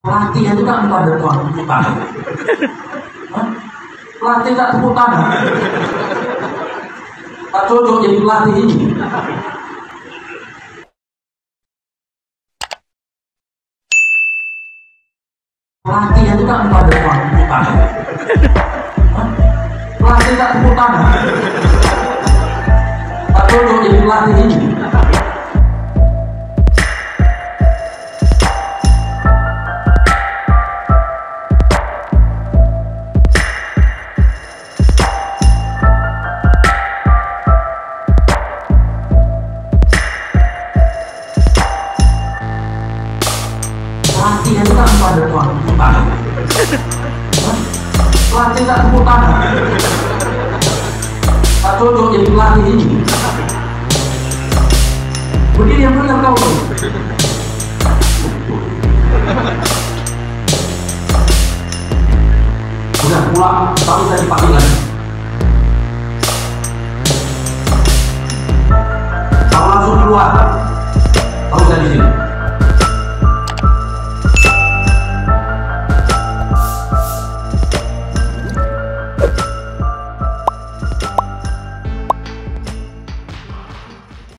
Pelatih itu kan bukan tuan tepuk tangan. Pelatih tak tepuk tangan. Tak cocok jadi pelatih ini. Pelatih itu kan bukan tuan tepuk tangan. Pelatih tak tepuk tangan. Tak cocok jadi pelatih ini. depan depan tangan pelatih tak tepuk tangan tak cocok jadi pelatih ini begini yang benar kau udah pulang tapi tadi pagi lagi kamu langsung keluar.